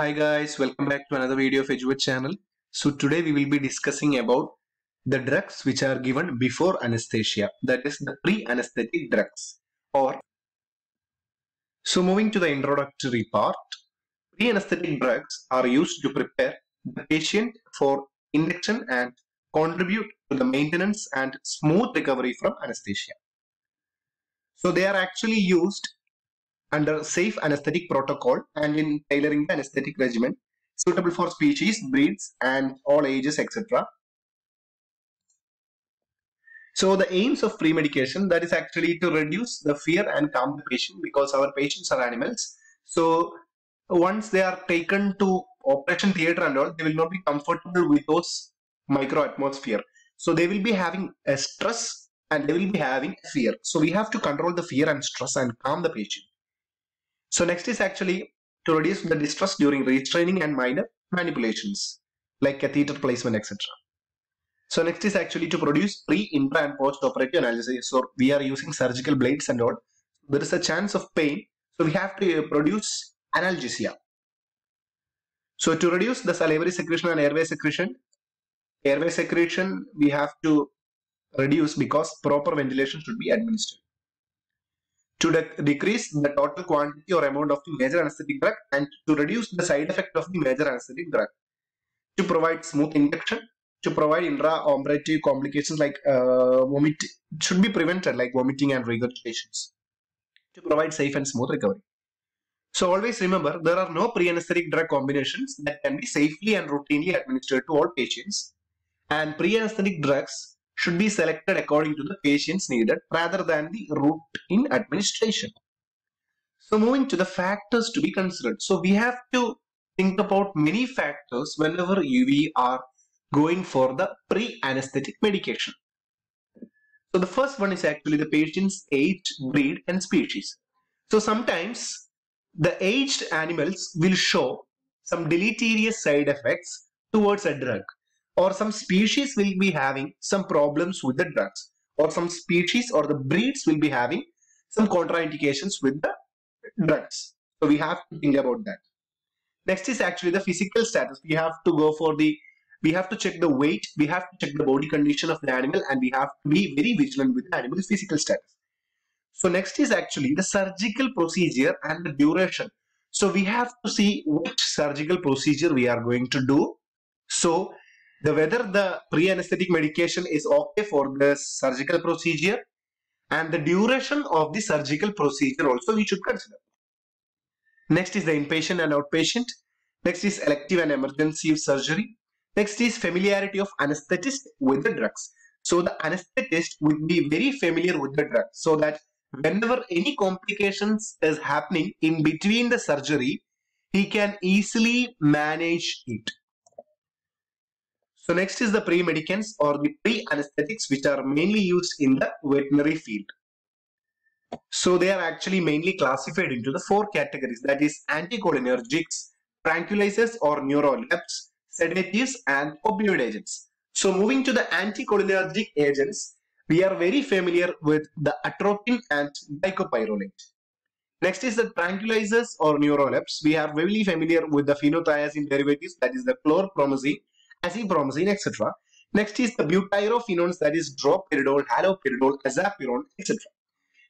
Hi guys, welcome back to another video of EDU VET channel. So today we will be discussing about the drugs which are given before anesthesia, that is the pre-anesthetic drugs. Or so moving to the introductory part, pre-anesthetic drugs are used to prepare the patient for induction and contribute to the maintenance and smooth recovery from anesthesia. So they are actually used under safe anesthetic protocol and in tailoring the anesthetic regimen suitable for species, breeds and all ages etc. So the aims of pre-medication that is actually to reduce the fear and calm the patient because our patients are animals. So once they are taken to operation theater and all they will not be comfortable with those micro atmosphere. So they will be having a stress and they will be having fear. So we have to control the fear and stress and calm the patient. So next is actually to reduce the distress during restraining and minor manipulations like catheter placement etc. So next is actually to produce pre, intra and post operative analgesia. So we are using surgical blades and all. There is a chance of pain. So we have to uh, produce analgesia. So to reduce the salivary secretion and airway secretion, airway secretion we have to reduce because proper ventilation should be administered to de decrease the total quantity or amount of the major anesthetic drug and to reduce the side effect of the major anesthetic drug. To provide smooth induction, to provide intra-operative complications like uh, should be prevented like vomiting and regurgitations. To provide safe and smooth recovery. So always remember there are no pre-anesthetic drug combinations that can be safely and routinely administered to all patients and pre-anesthetic drugs should be selected according to the patient's needed rather than the route in administration. So moving to the factors to be considered. So we have to think about many factors whenever we are going for the pre-anesthetic medication. So the first one is actually the patient's age, breed and species. So sometimes the aged animals will show some deleterious side effects towards a drug or some species will be having some problems with the drugs or some species or the breeds will be having some contraindications with the drugs. So we have to think about that. Next is actually the physical status. We have to go for the, we have to check the weight, we have to check the body condition of the animal and we have to be very vigilant with the animal's physical status. So next is actually the surgical procedure and the duration. So we have to see which surgical procedure we are going to do. So the whether the pre-anesthetic medication is okay for the surgical procedure and the duration of the surgical procedure also we should consider. Next is the inpatient and outpatient. Next is elective and emergency surgery. Next is familiarity of anesthetist with the drugs. So the anesthetist would be very familiar with the drug so that whenever any complications is happening in between the surgery, he can easily manage it. So next is the pre-medicants or the pre-anesthetics which are mainly used in the veterinary field. So they are actually mainly classified into the four categories that is anticholinergics, tranquilizers or neurolepts, sedatives and opioid agents. So moving to the anticholinergic agents, we are very familiar with the atropine and glycopyrrolate. Next is the tranquilizers or neurolepts. We are very familiar with the phenothiazine derivatives that is the chlorpromazine acepromazine, etc. Next is the butyrophenones that is droperidol, haloperidol, azaperone, etc.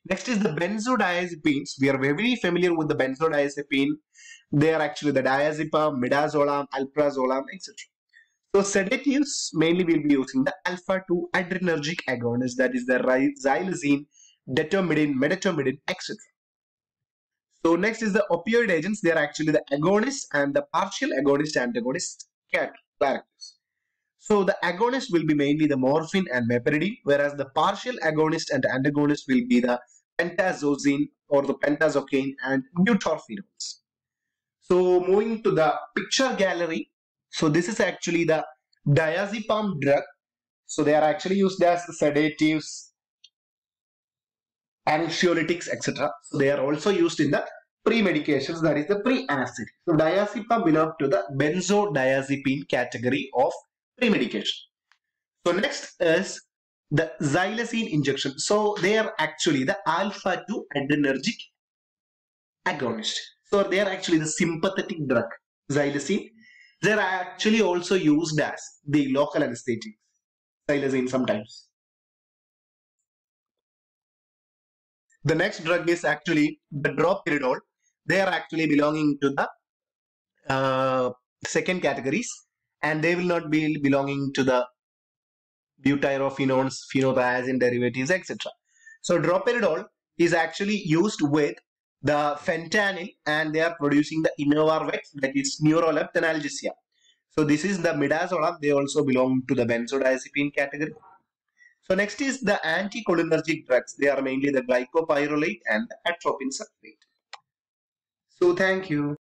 Next is the benzodiazepines. We are very familiar with the benzodiazepine. They are actually the diazepam, midazolam, alprazolam, etc. So sedatives mainly we will be using the alpha-2 adrenergic agonist that is the xylazine, detomidine, medetomidine, etc. So next is the opioid agents. They are actually the agonist and the partial agonist antagonist characters. So the agonist will be mainly the morphine and meperidine, whereas the partial agonist and antagonist will be the pentazocine or the pentoxazoline and butorphanols. So moving to the picture gallery. So this is actually the diazepam drug. So they are actually used as sedatives, anxiolytics, etc. So they are also used in the pre-medications that is the pre-anesthetic. So diazepam belong to the benzodiazepine category of pre-medication. So next is the xylazine injection. So they are actually the alpha-2 adrenergic agonist. So they are actually the sympathetic drug. xylazine. They're actually also used as the local anesthetic, xylazine sometimes. The next drug is actually the droperidol. They are actually belonging to the uh, second categories and they will not be belonging to the butyrophenones, phenothiazine derivatives, etc. So droperidol is actually used with the fentanyl and they are producing the Innovar-Vet that is neuroleptalgia. So this is the midazolam. They also belong to the benzodiazepine category. So next is the anticholinergic drugs. They are mainly the glycopyrrolate and the atropine sulfate. So thank you.